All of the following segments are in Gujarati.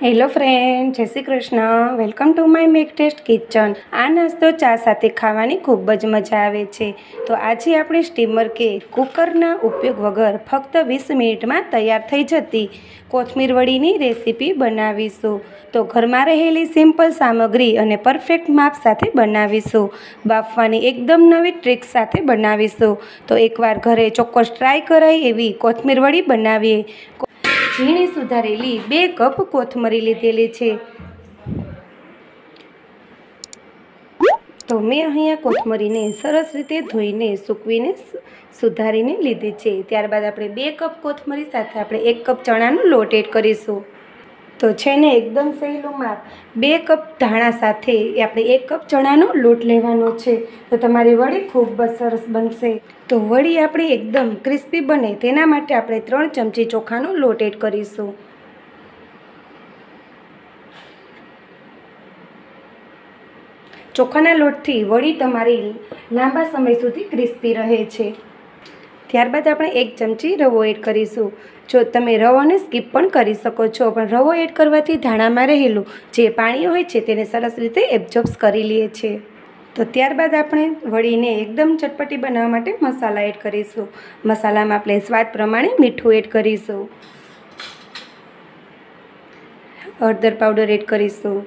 Hello friend Jai Shri Krishna. Welcome to my make taste kitchen આ નાસ્તો ચા સાથે ખાવાની ખૂબ જ મજા આવે છે. તો આજે આપણે સ્ટીમર કે કુકરના ઉપયોગ વગર ફક્ત વીસ મિનિટમાં તૈયાર થઈ જતી કોથમીર વડીની રેસીપી બનાવીશું. તો ઘરમાં રહેલી સિમ્પલ સામગ્રી અને પરફેક્ટ માપ સાથે બનાવીશું. બાફવાની એકદમ નવી ટ્રીક સાથે બનાવીશું. તો એકવાર ઘરે ચોક્કસ ટ્રાય કરાય એવી કોથમીર વડી બનાવીએ. ઝીણી સુધારેલી બે કપ કોથમરી લીધેલી છે. તો મેં અહીંયા કોથમરીને સરસ રીતે ધોઈને, સૂકવીને સુધારીને લીધી છે. ત્યારબાદ આપણે બે કપ કોથમરી સાથે આપણે એક કપ ચણાનો લોટ એડ કરીશું. તો છે ને એકદમ સહેલું બે કપ ધાણા સાથે આપણે એક કપ ચણાનો લોટ લેવાનો છે. તો તમારી વડી ખૂબ જ સરસ બનશે. તો વળી આપણી એકદમ ક્રિસ્પી બને, તેના માટે આપણે ત્રણ ચમચી ચોખાનો લોટ એડ કરીશું. ચોખાના લોટથી વડી તમારી લાંબા સમય સુધી ક્રિસ્પી રહે છે. ત્યારબાદ આપણે એક ચમચી રવો એડ કરીશું. જો તમે રવોને સ્કીપ પણ કરી શકો છો, પણ રવો એડ કરવાથી ધાણામાં રહેલું જે પાણી હોય છે તેને સરસ રીતે એબ્ઝોર્બ્સ કરી લઈએ છીએ તો ત્યારબાદ આપણે વળીને એકદમ ચટપટી બનાવવા માટે મસાલા એડ કરીશું. મસાલામાં આપણે સ્વાદ પ્રમાણે મીઠું એડ કરીશું. હળદર પાવડર એડ કરીશું.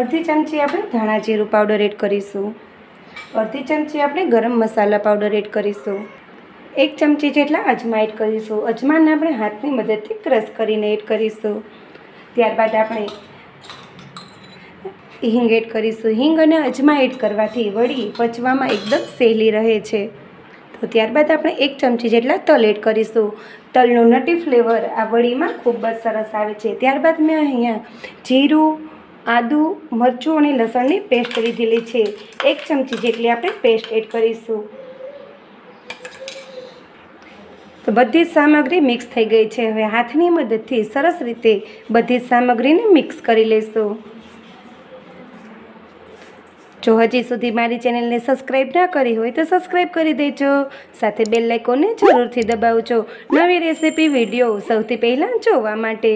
અડધી ચમચી આપણે ધાણા જીરું પાવડર એડ કરીશું. અડધી ચમચી આપણે ગરમ મસાલા પાવડર એડ કરીશું. એક ચમચી જેટલા અજમા એડ કરીશું. અજમાને આપણે હાથની મદદથી ક્રશ કરીને એડ કરીશું. ત્યારબાદ આપણે હિંગ એડ કરીશું. હિંગ અને અજમા એડ કરવાથી વળી પચવામાં એકદમ સહેલી રહે છે. તો ત્યારબાદ આપણે એક ચમચી જેટલા તલ એડ કરીશું. તલનો નટી ફ્લેવર આ વડીમાં ખૂબ જ સરસ આવે છે. ત્યારબાદ મેં અહીંયા જીરું, આદું, મરચું અને લસણની પેસ્ટ લીધેલી છે. એક ચમચી જેટલી આપણે પેસ્ટ એડ કરીશું. તો બધી જ સામગ્રી મિક્સ થઈ ગઈ છે. હવે હાથની મદદથી સરસ રીતે બધી જ સામગ્રીને મિક્સ કરી લઈશું. જો હજી સુધી મારી ચેનલને સબસ્ક્રાઈબ ના કરી હોય તો સબસ્ક્રાઈબ કરી દેજો. સાથે બેલ લાઇકોને જરૂરથી દબાવજો. નવી રેસીપી વીડિયો સૌથી પહેલાં જોવા માટે.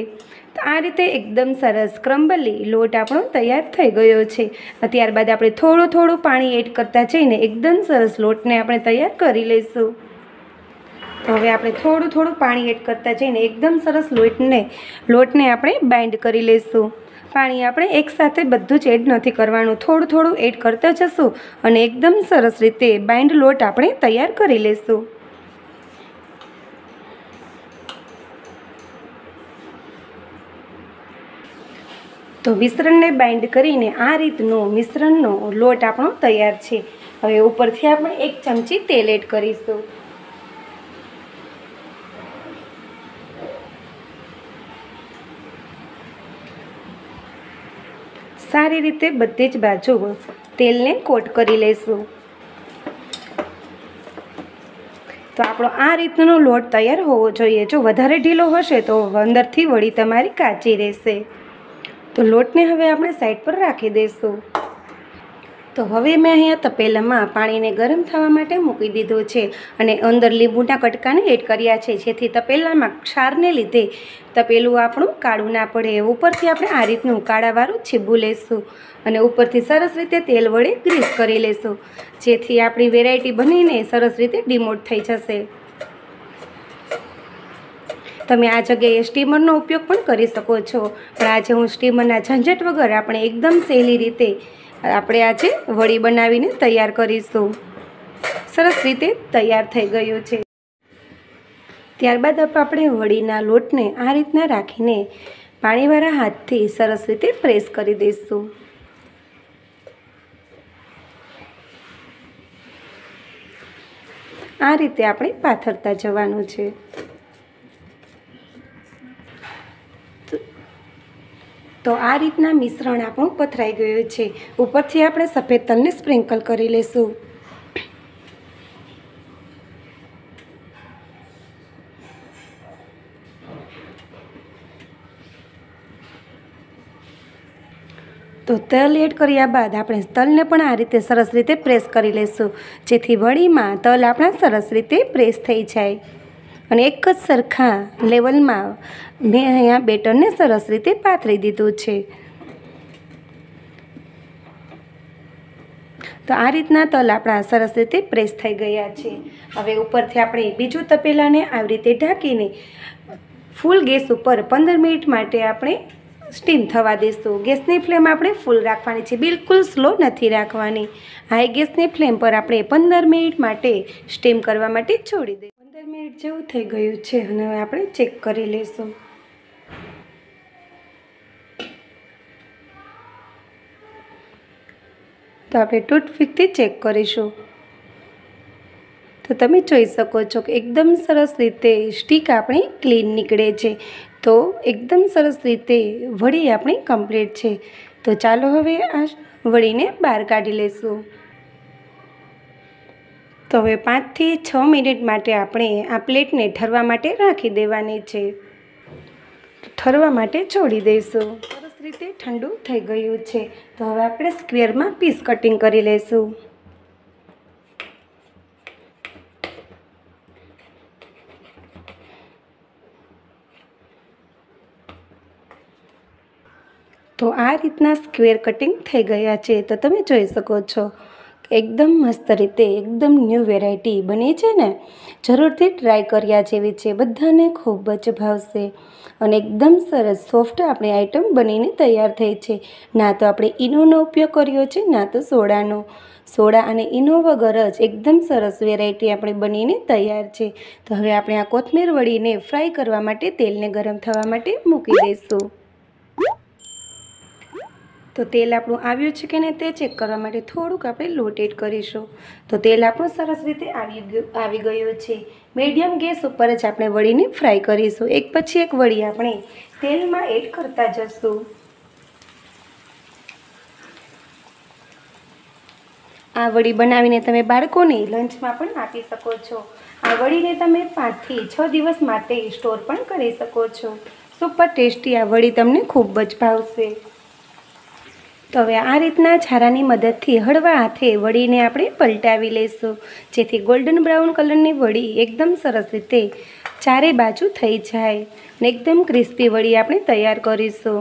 તો આ રીતે એકદમ સરસ ક્રમ્બલી લોટ આપણો તૈયાર થઈ ગયો છે. ત્યારબાદ આપણે થોડું થોડું પાણી એડ કરતા જઈને એકદમ સરસ લોટને આપણે તૈયાર કરી લઈશું. હવે આપણે થોડું થોડું પાણી એડ કરતા જઈને એકદમ સરસ લોટને લોટને આપણે બાઇન્ડ કરી લઈશું. પાણી આપણે એકસાથે બધું જ એડ નથી કરવાનું. થોડું થોડું એડ કરતા જશું અને એકદમ સરસ રીતે બાઇન્ડ લોટ આપણે તૈયાર કરી લઈશું. તો મિશ્રણને બાઇન્ડ કરીને આ રીતનો મિશ્રણનો લોટ આપણો તૈયાર છે. હવે ઉપરથી આપણે એક ચમચી તેલ એડ કરીશું. સારી રીતે બધી જ બાજુ તેલને કોટ કરી લઈશું. તો આપણો આ રીતનો લોટ તૈયાર હોવો જોઈએ. જો વધારે ઢીલો હશે તો અંદરથી વળી તમારી કાચી રહેશે. તો લોટને હવે આપણે સાઈડ પર રાખી દઈશું. તો હવે મેં અહીંયા તપેલામાં પાણીને ગરમ થવા માટે મૂકી દીધું છે અને અંદર લીંબુના કટકાને એડ કર્યા છે, જેથી તપેલામાં ક્ષારને લીધે તપેલું આપણું કાળું ના પડે. ઉપરથી આપણે આ રીતનું કાળાવાળું છીબું લઈશું અને ઉપરથી સરસ રીતે તેલ વડે ગ્રીસ કરી લઈશું જેથી આપણી વેરાયટી બનીને સરસ રીતે ડિમોટ થઈ જશે. તમે આ જગ્યાએ સ્ટીમરનો ઉપયોગ પણ કરી શકો છો. પણ આજે હું સ્ટીમરના ઝંઝટ વગર આપણે એકદમ સહેલી રીતે આપણે આજે વડી બનાવીને તૈયાર કરીશું. સરસ રીતે તૈયાર થઈ ગયું છે. ત્યારબાદ આપણે વડીના લોટને આ રીતના રાખીને પાણીવાળા હાથથી સરસ રીતે પ્રેસ કરી દઈશું. આ રીતે આપણે પાથરતા જવાનું છે. તો આ રીતના મિશ્રણ આપણું પથરાઈ ગયું છે. ઉપરથી આપણે સફેદ તલને સ્પ્રિંકલ કરી લઈશું તો તલ એડ કર્યા બાદ આપણે તલને પણ આ રીતે સરસ રીતે પ્રેસ કરી લઈશું જેથી વળીમાં તલ આપણા સરસ રીતે પ્રેસ થઈ જાય. અને એક જ સરખા લેવલમાં મેં અહીંયા બેટરને સરસ રીતે પાથરી દીધું છે. તો આ રીતના તલ આપણા સરસ રીતે પ્રેસ થઈ ગયા છે. હવે ઉપરથી આપણે બીજું તપેલાને આવી રીતે ઢાંકીને ફૂલ ગેસ ઉપર પંદર મિનિટ માટે આપણે સ્ટીમ થવા દઈશું ગેસની ફ્લેમ આપણે ફૂલ રાખવાની છે. બિલકુલ સ્લો નથી રાખવાની. હાઈ ગેસની ફ્લેમ પર આપણે પંદર મિનિટ માટે સ્ટીમ કરવા માટે છોડી પંદર મિનિટ જેવું થઈ ગયું છે અને હવે આપણે ચેક કરી લઈશું. તો આપણે ટૂથપીકથી ચેક કરીશું. તો તમે જોઈ શકો છો કે એકદમ સરસ રીતે સ્ટીક આપણી ક્લીન નીકળે છે. તો એકદમ સરસ રીતે વળી આપણી કમ્પ્લીટ છે. તો ચાલો હવે આ વળીને બહાર કાઢી લઈશું. તો હવે પાંચથી છ મિનિટ માટે આપણે આ પ્લેટને ઠરવા માટે રાખી દેવાની છે. ઠરવા માટે છોડી દઈશું. સરસ રીતે ઠંડુ થઈ ગયું છે. તો હવે આપણે સ્ક્વેરમાં પીસ કટિંગ કરી લઈશું. તો આ રીતના સ્ક્વેર કટિંગ થઈ ગયા છે. તો તમે જોઈ શકો છો. એકદમ મસ્ત રીતે, એકદમ ન્યૂ વેરાયટી બની છે ને? જરૂરથી ટ્રાય કર્યા જેવી છે. બધાને ખૂબ જ ભાવશે અને એકદમ સરસ સોફ્ટ આપણી આઈટમ બનીને તૈયાર થઈ છે. ના તો આપણે ઈનોનો ઉપયોગ કર્યો છે, ના તો સોડાનો. સોડા અને ઈનો વગર જ એકદમ સરસ વેરાયટી આપણે બનીને તૈયાર છે. તો હવે આપણે આ કોથમીર વળીને ફ્રાય કરવા માટે તેલને ગરમ થવા માટે મૂકી દઈશું. તો તેલ આપણું આવ્યું છે કે નહીં તે ચેક કરવા માટે થોડુંક આપણે લોટેટ કરીશું. તો તેલ આપણું સરસ રીતે આવી આવી ગયું છે. મીડિયમ ગેસ ઉપર જ આપણે વળીને ફ્રાય કરીશું. એક પછી એક વળી આપણે તેલમાં એડ કરતા જશું. આ વડી બનાવીને તમે બાળકોને લંચમાં પણ આપી શકો છો. આ વડીને તમે પાંચથી છ દિવસ માટે સ્ટોર પણ કરી શકો છો. સુપર ટેસ્ટી આ વડી તમને ખૂબ જ ભાવશે. તો હવે આ રીતના છારાની મદદથી હળવા હાથે વડીને આપણે પલટાવી લઈશું. જેથી ગોલ્ડન બ્રાઉન કલરની વડી એકદમ સરસ રીતે ચારે બાજુ થઈ જાય ને એકદમ ક્રિસ્પી વડી આપણે તૈયાર કરીશું.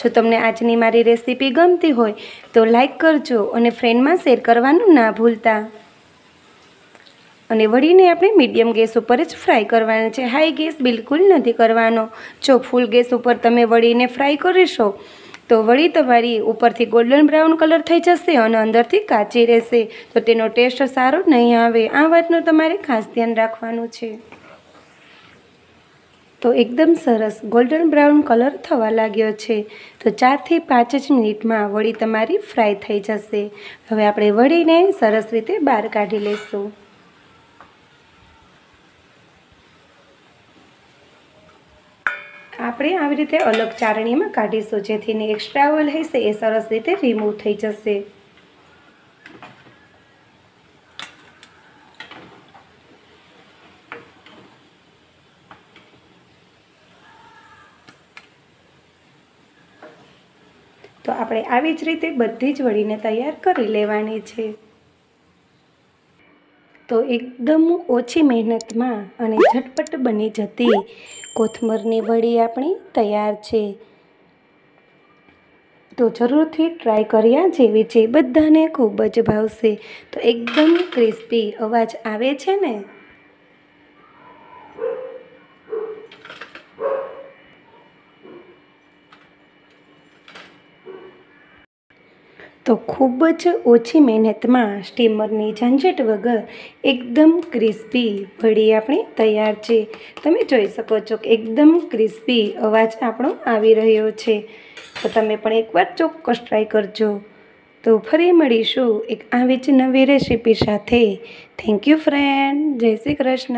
જો તમને આજની મારી રેસીપી ગમતી હોય તો લાઈક કરજો અને ફ્રેન્ડમાં શેર કરવાનું ના ભૂલતા. અને વળીને આપણે મીડિયમ ગેસ ઉપર જ ફ્રાય કરવાના છે. હાઈ ગેસ બિલકુલ નથી કરવાનો. જો ફૂલ ગેસ ઉપર તમે વળીને ફ્રાય કરીશો, તો વળી તમારી ઉપરથી ગોલ્ડન બ્રાઉન કલર થઈ જશે અને અંદરથી કાચી રહેશે. તો તેનો ટેસ્ટ સારો નહીં આવે. આ વાતનું તમારે ખાસ ધ્યાન રાખવાનું છે. તો એકદમ સરસ ગોલ્ડન બ્રાઉન કલર થવા લાગ્યો છે. તો ચારથી પાંચ જ મિનિટમાં વળી તમારી ફ્રાય થઈ જશે. હવે આપણે વળીને સરસ રીતે બહાર કાઢી લઈશું. આપણે આવી રીતે અલગ ચારણીમાં કાઢીશું, જેથી એક્સ્ટ્રા ઓઇલ હશે, એ સરસ રીતે રિમૂવ થઈ જશે. તો આપણે આવી જ રીતે બધી જ વળીને તૈયાર કરી લેવાની છે. તો એકદમ ઓછી મહેનતમાં અને ઝટપટ બની જતી કોથમરની વડી આપણી તૈયાર છે. તો જરૂરથી ટ્રાય કર્યા જેવી છે બધાને ખૂબ જ ભાવશે. તો એકદમ ક્રિસ્પી અવાજ આવે છે ને? તો ખૂબ જ ઓછી મહેનતમાં સ્ટીમરની ઝંઝટ વગર એકદમ ક્રિસ્પી ભળી આપણી તૈયાર છે. તમે જોઈ શકો છો કે એકદમ ક્રિસ્પી અવાજ આપણો આવી રહ્યો છે. તો તમે પણ એકવાર ચોક્કસ ટ્રાય કરજો. તો ફરી મળીશું એક આવી જ નવી રેસીપી સાથે. Thank you friend. Jai Shri Krishna.